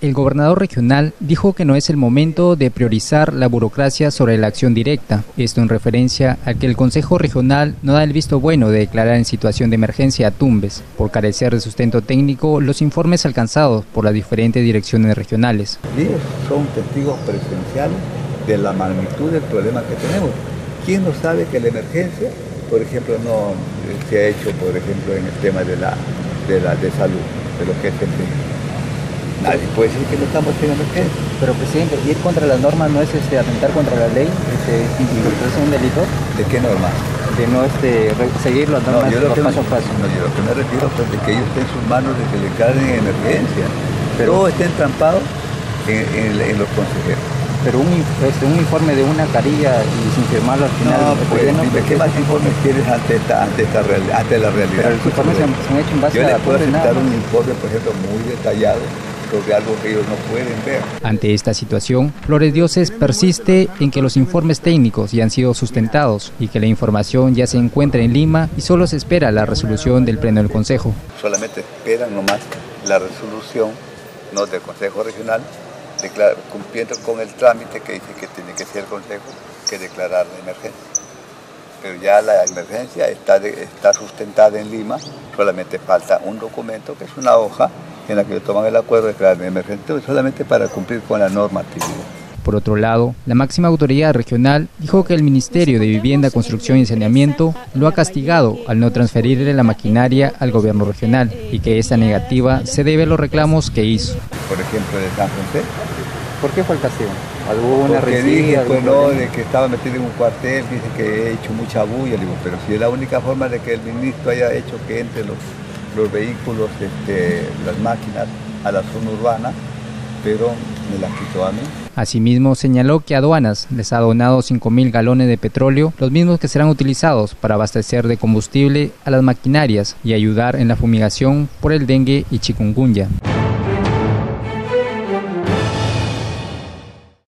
El gobernador regional dijo que no es el momento de priorizar la burocracia sobre la acción directa, esto en referencia a que el Consejo Regional no da el visto bueno de declarar en situación de emergencia a Tumbes, por carecer de sustento técnico los informes alcanzados por las diferentes direcciones regionales. Ellos son testigos presenciales de la magnitud del problema que tenemos. ¿Quién no sabe que la emergencia, por ejemplo, no se ha hecho, por ejemplo, en el tema de la de, la, de salud, de lo que es el Nadie puede decir que no estamos en emergencia. Pero presidente, ir contra las normas no es este, atentar contra la ley, este, es un delito. ¿De qué norma? De no este, seguir las normas no, yo lo que paso me, a paso. No, yo lo que me refiero es de que ellos estén en sus manos de que le declaren en emergencia. Pero Todos estén trampados en, en, en los consejeros pero un, este, un, informe de una carilla y sin firmarlo al final. No, pues, no dime, ¿qué más informes tienes ante, esta, ante, esta real, ante la realidad? Pero los informes se, se han hecho en base Yo a le puedo aceptar un informe, por ejemplo, muy detallado sobre algo que ellos no pueden ver. Ante esta situación, Flores Dioses persiste en que los informes técnicos ya han sido sustentados y que la información ya se encuentra en Lima y solo se espera la resolución del Pleno del Consejo. Solamente esperan nomás la resolución no del Consejo Regional declara, cumpliendo con el trámite que dice que tiene que ser el Consejo que declarar la emergencia. Pero ya la emergencia está, está sustentada en Lima, solamente falta un documento que es una hoja en la que toman el acuerdo de declarar la emergencia solamente para cumplir con la normatividad. Por otro lado, la máxima autoridad regional dijo que el Ministerio de Vivienda, Construcción y Saneamiento lo ha castigado al no transferirle la maquinaria al gobierno regional y que esta negativa se debe a los reclamos que hizo. Por ejemplo, de San José. ¿Por qué fue el castigo? ¿Alguna Porque dije, pues no, de que estaba metido en un cuartel, dice que he hecho mucha bulla, digo, pero si es la única forma de que el ministro haya hecho que entre los, los vehículos, este, las máquinas a la zona urbana, pero me las quitó a mí. Asimismo, señaló que Aduanas les ha donado 5.000 galones de petróleo, los mismos que serán utilizados para abastecer de combustible a las maquinarias y ayudar en la fumigación por el dengue y chikungunya.